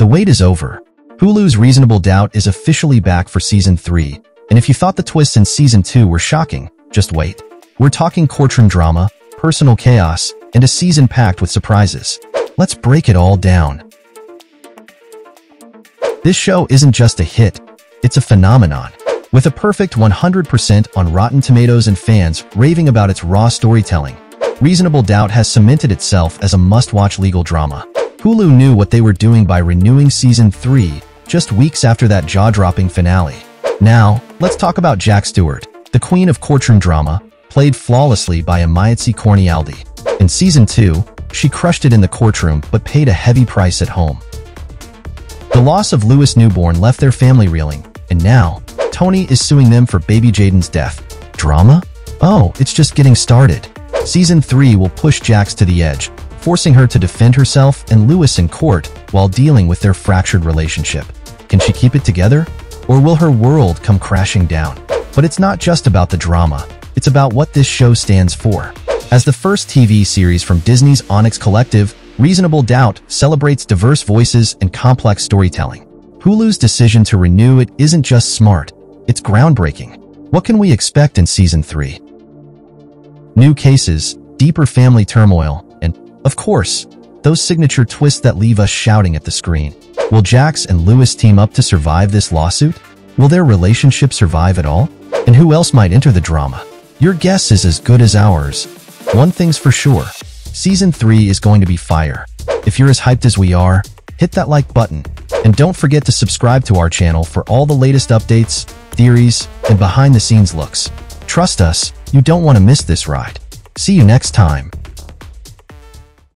The wait is over. Hulu's Reasonable Doubt is officially back for Season 3, and if you thought the twists in Season 2 were shocking, just wait. We're talking courtroom drama, personal chaos, and a season packed with surprises. Let's break it all down. This show isn't just a hit, it's a phenomenon. With a perfect 100% on Rotten Tomatoes and fans raving about its raw storytelling, Reasonable Doubt has cemented itself as a must-watch legal drama. Hulu knew what they were doing by renewing Season 3 just weeks after that jaw-dropping finale. Now, let's talk about Jax Stewart, the queen of courtroom drama, played flawlessly by Emayatzy Corinealdi. In Season 2, she crushed it in the courtroom but paid a heavy price at home. The loss of Lewis Newborn left their family reeling, and now, Tony is suing them for baby Jaden's death. Drama? Oh, it's just getting started. Season 3 will push Jax to the edge, forcing her to defend herself and Lewis in court while dealing with their fractured relationship. Can she keep it together? Or will her world come crashing down? But it's not just about the drama. It's about what this show stands for. As the first TV series from Disney's Onyx Collective, Reasonable Doubt celebrates diverse voices and complex storytelling. Hulu's decision to renew it isn't just smart, it's groundbreaking. What can we expect in Season 3? New cases, deeper family turmoil, of course, those signature twists that leave us shouting at the screen. Will Jax and Lewis team up to survive this lawsuit? Will their relationship survive at all? And who else might enter the drama? Your guess is as good as ours. One thing's for sure, Season 3 is going to be fire. If you're as hyped as we are, hit that like button. And don't forget to subscribe to our channel for all the latest updates, theories, and behind-the-scenes looks. Trust us, you don't want to miss this ride. See you next time.